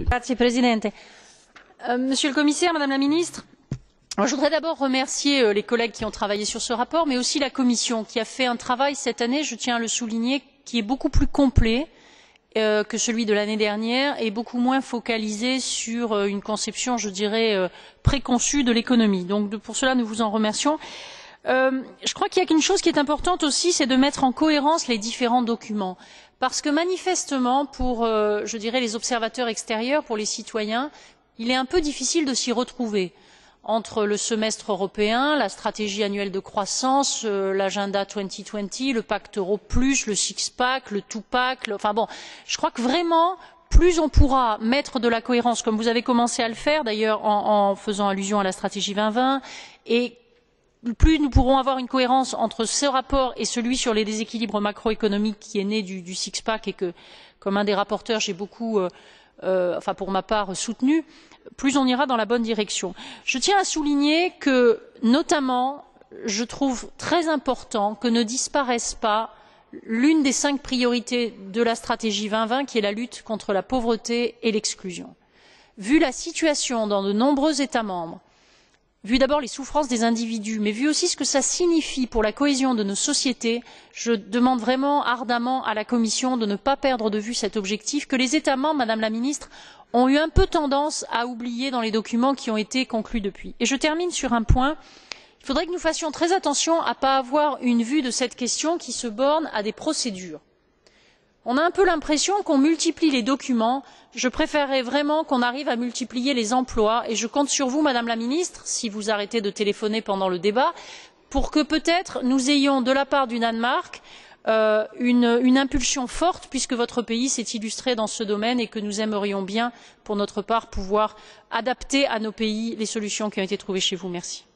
Monsieur le Président, Monsieur le Commissaire, Madame la Ministre, je voudrais d'abord remercier les collègues qui ont travaillé sur ce rapport, mais aussi la Commission qui a fait un travail cette année, je tiens à le souligner, qui est beaucoup plus complet que celui de l'année dernière et beaucoup moins focalisé sur une conception, je dirais, préconçue de l'économie. Pour cela, nous vous en remercions. Je crois qu'il y a une chose qui est importante aussi, c'est de mettre en cohérence les différents documents. Parce que manifestement pour dirais les observateurs extérieurs pour les citoyens il est un peu difficile de s'y retrouver. Entre le semestre européen la stratégie annuelle de croissance l'agenda deux mille vingt le pacte euro plus le six pack le two pack enfin bon je crois que vraiment plus on pourra mettre de la cohérence comme vous avez commencé à le faire d'ailleurs en faisant allusion à la stratégie deux mille vingt et plus nous pourrons avoir une cohérence entre ce rapport et celui sur les déséquilibres macroéconomiques qui est né du six pack et que comme un des rapporteurs j'ai beaucoup enfin pour ma part soutenu plus on ira dans la bonne direction. je tiens à souligner que notamment je trouve très important que ne disparaisse pas l'une des cinq priorités de la stratégie deux mille vingt qui est la lutte contre la pauvreté et l'exclusion. vu la situation dans de nombreux états membres vu d'abord les souffrances des individus mais vu aussi ce que cela signifie pour la cohésion de nos sociétés je demande vraiment ardemment à la commission de ne pas perdre de vue cet objectif que les états membres madame la ministre ont eu un peu tendance à oublier dans les documents qui ont été conclus depuis. je termine sur un point il faudrait que nous fassions très attention à ne pas avoir une vue de cette question qui se borne à des procédures on a un peu l'impression qu'on multiplie les documents je préférerais vraiment qu'on arrive à multiplier les emplois et je compte sur vous madame la ministre si vous arrêtez de téléphoner pendant le débat pour que peut être nous ayons de la part du danemark une impulsion forte puisque votre pays s'est illustré dans ce domaine et que nous aimerions bien pour notre part pouvoir adapter à nos pays les solutions qui ont été trouvées chez vous. merci.